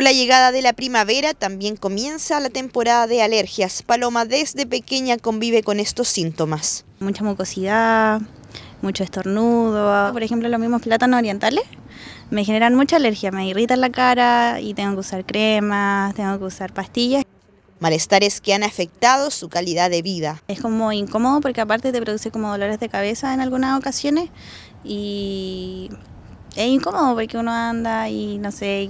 Con la llegada de la primavera también comienza la temporada de alergias. Paloma desde pequeña convive con estos síntomas. Mucha mucosidad, mucho estornudo. Por ejemplo, los mismos plátanos orientales me generan mucha alergia, me irritan la cara y tengo que usar cremas, tengo que usar pastillas. Malestares que han afectado su calidad de vida. Es como incómodo porque aparte te produce como dolores de cabeza en algunas ocasiones y es incómodo porque uno anda y no sé,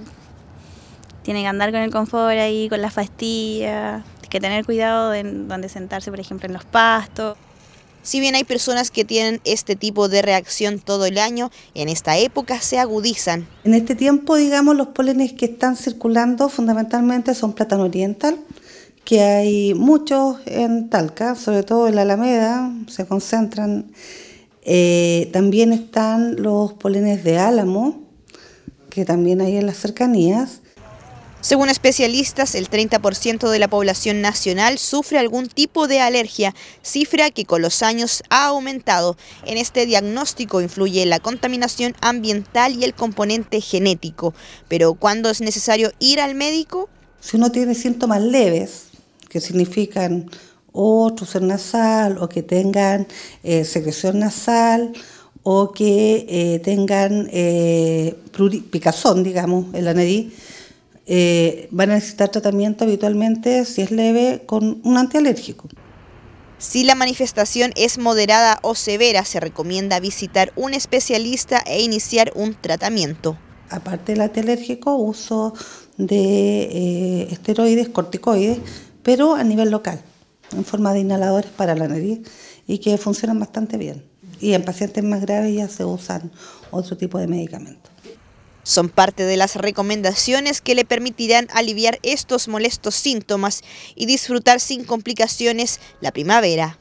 tiene que andar con el confort ahí, con las pastillas, que tener cuidado de donde sentarse, por ejemplo, en los pastos. Si bien hay personas que tienen este tipo de reacción todo el año, en esta época se agudizan. En este tiempo, digamos, los pólenes que están circulando fundamentalmente son plátano oriental, que hay muchos en Talca, sobre todo en la Alameda, se concentran. Eh, también están los polenes de álamo, que también hay en las cercanías. Según especialistas, el 30% de la población nacional sufre algún tipo de alergia, cifra que con los años ha aumentado. En este diagnóstico influye la contaminación ambiental y el componente genético. Pero ¿cuándo es necesario ir al médico? Si uno tiene síntomas leves, que significan o nasal o que tengan eh, secreción nasal o que eh, tengan eh, picazón, digamos, en la nariz, eh, van a necesitar tratamiento habitualmente, si es leve, con un antialérgico. Si la manifestación es moderada o severa, se recomienda visitar un especialista e iniciar un tratamiento. Aparte del antialérgico, uso de eh, esteroides, corticoides, pero a nivel local, en forma de inhaladores para la nariz y que funcionan bastante bien. Y en pacientes más graves ya se usan otro tipo de medicamentos. Son parte de las recomendaciones que le permitirán aliviar estos molestos síntomas y disfrutar sin complicaciones la primavera.